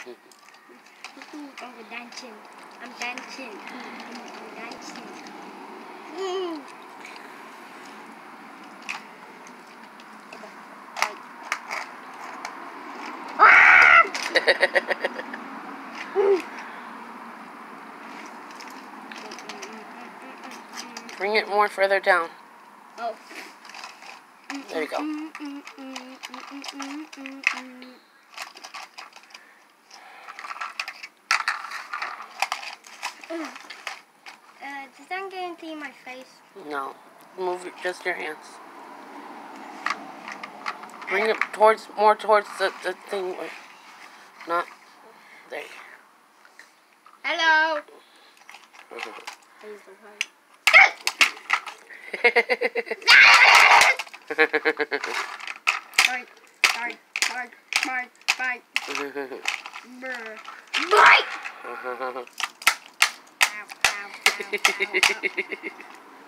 I'm dancing. I'm dancing. I'm dancing. Mm. Bring it more further down. Oh. There you go. Uh, does that get into my face? No. Move just your hands. Bring it towards more towards the, the thing. Not there. Hello. Bite, bite, bite, bite. Brr. Bite! Ow, ow, ow, ow, ow.